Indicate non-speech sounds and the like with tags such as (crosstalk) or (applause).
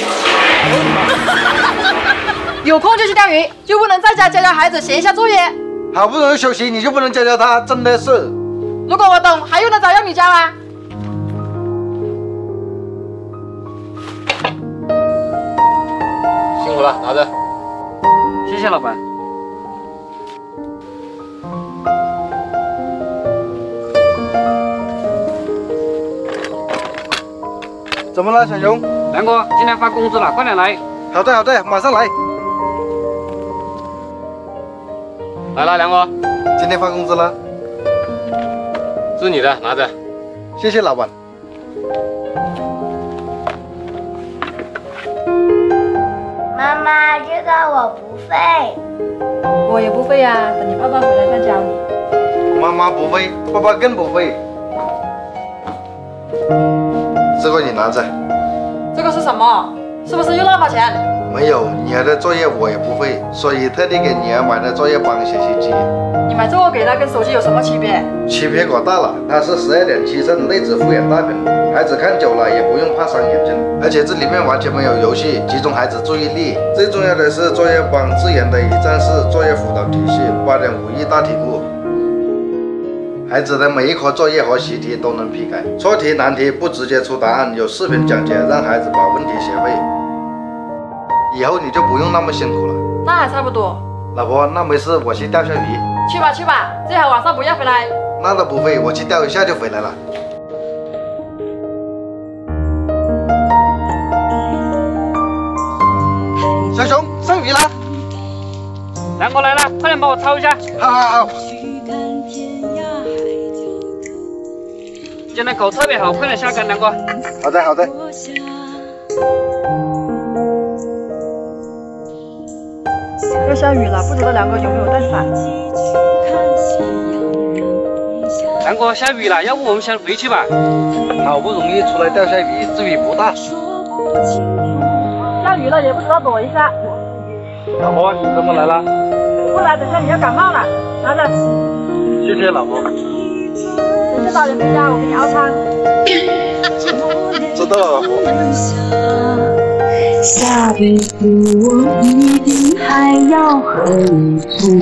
(laughs) 有空就去钓鱼，就不能在家教教孩子写一下作业。好不容易休息，你就不能教教他，真的是。如果我懂，还用得着要你教啊？辛苦了，拿着。谢谢老板。怎么了，小熊？梁哥，今天发工资了，快点来。好的，好的，马上来。来了，梁哥，今天发工资了，是你的，拿着。谢谢老板。妈妈，这个我不会。我也不会呀，等你爸爸回来再教你。妈妈不会，爸爸更不会。这个你拿着。这个是什么？是不是又乱花钱？没有，女儿的作业我也不会，所以特地给女儿买了作业帮学习机。你买这个给她跟手机有什么区别？区别可大了，它是十二点七寸内置护眼大屏，孩子看久了也不用怕伤眼睛。而且这里面完全没有游戏，集中孩子注意力。最重要的是作业帮自研的一站式作业辅导体系，八点五亿大题库，孩子的每一科作业和习题都能批改，错题难题不直接出答案，有视频讲解，让孩子把问题学会。以后你就不用那么辛苦了。那还差不多。老婆，那没事，我去钓下鱼。去吧去吧，最好晚上不要回来。那都不会，我去钓一下就回来了。小熊上鱼了，梁哥来了，快点帮我抄一下。好好好。今天狗特别好，快点下杆，南哥。好的好的。要下雨了，不知道梁哥有没有带伞？梁哥，下雨了，要不我们先回去吧？好不容易出来钓下鱼，这雨不大。下雨了也不知道躲一下。老婆，你怎么来了？不来，等下你要感冒了。拿着。谢谢老婆。等下早点回家，我给你熬汤。知道了，下辈子我一定还要和你住。